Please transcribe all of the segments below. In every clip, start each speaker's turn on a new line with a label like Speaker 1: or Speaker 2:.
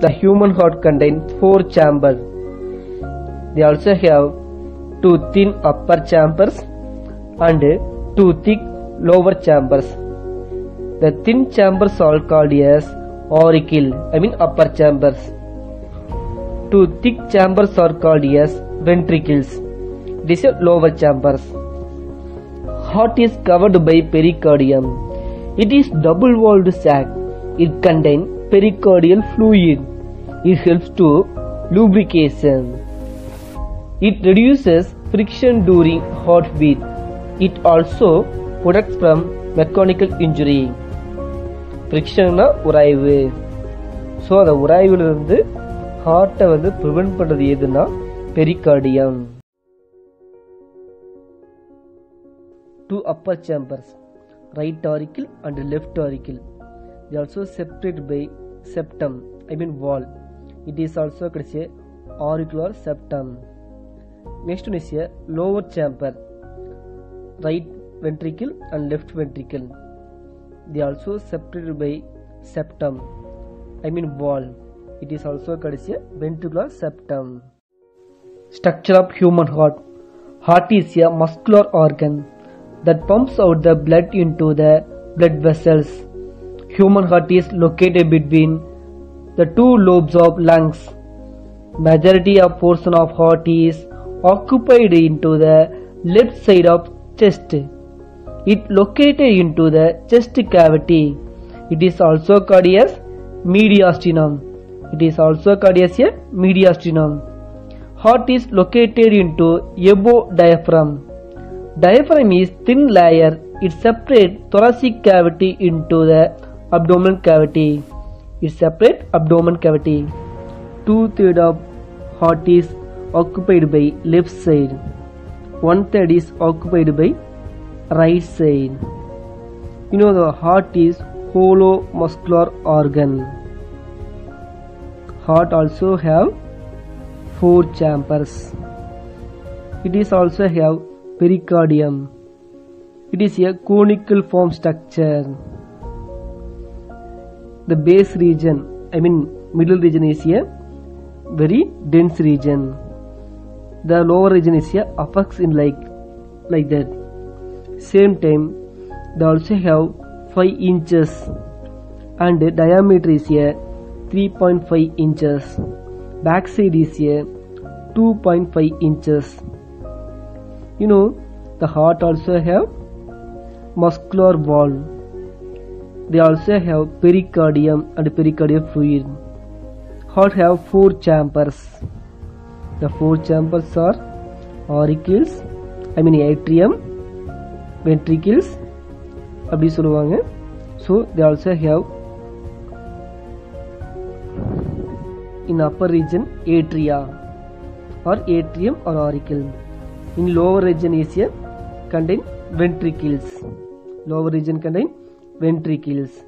Speaker 1: the human heart contains four chambers. They also have two thin upper chambers and two thick lower chambers. The thin chambers are called as auricle, I mean upper chambers. Two thick chambers are called as ventricles. These are lower chambers. Heart is covered by pericardium. It is double-walled sac. It contains pericardial fluid. It helps to lubrication. It reduces during heartbeat it also protect from mechanical injury ஃப்ரிக்ஷன்னா உராய்வு. So அந்த உராய்விலிருந்து ஹார்ட்டை வந்து prevent பண்ணுறது எதுனா pericardium two upper chambers right auricle and left auricle இது also separate by septum I mean wall it is also called a auricular septum. Next one is a lower chamber. Right ventricle and left ventricle. They are also separated by septum. I mean wall. It is also called as a ventricular septum. Structure of human heart. Heart is a muscular organ that pumps out the blood into the blood vessels. Human heart is located between the two lobes of lungs. Majority of portion of heart is occupied into the left side of chest. It located into the chest cavity. It is also called as mediastinum. It is also called as a mediastinum. Heart is located into above diaphragm. Diaphragm is thin layer. It separates thoracic cavity into the abdominal cavity. It separate abdomen cavity. Two third of heart is occupied by left side. One third is occupied by right side. You know the heart is hollow muscular organ. Heart also have four chambers. It is also have pericardium. It is a conical form structure. The base region, I mean middle region is a very dense region. The lower region is a apex in like like that. Same time, they also have 5 inches and the diameter is a 3.5 inches. Backside is a 2.5 inches you know the heart also have muscular wall they also have pericardium and pericardial fluid heart have four chambers the four chambers are auricles i mean atrium ventricles அப்படி சொல்லுவாங்க so they also have in upper region atria or atrium or auricle in lower region is a contain ventricles lower region contain ventricles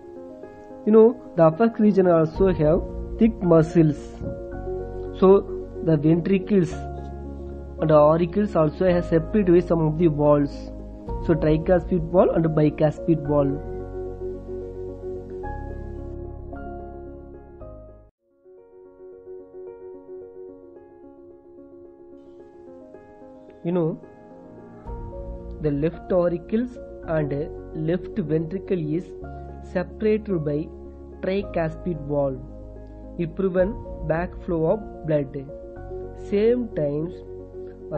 Speaker 1: you know the upper region also have thick muscles. So the ventricles and the auricles also have separate with some of the walls. So tricuspid wall and bicuspid wall you know the left auricles and left ventricle is separated by tricuspid wall it prevents backflow of blood same times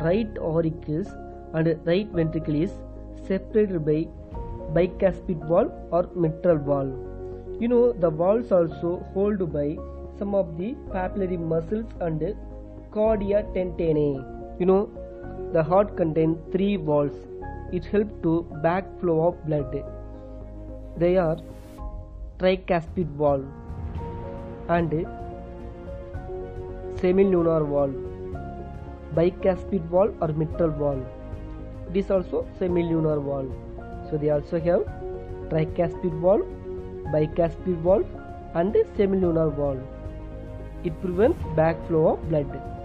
Speaker 1: right auricles and right ventricle is separated by bicuspid valve or mitral valve. you know the valves also hold by some of the papillary muscles and chordae tendineae you know the heart contains three valves. It helps to backflow of blood. They are tricuspid valve and semilunar valve, bicuspid valve or mitral valve. It is also semilunar valve. So they also have tricuspid valve, bicuspid valve and semilunar valve. It prevents backflow of blood.